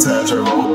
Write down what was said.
Time Turbo.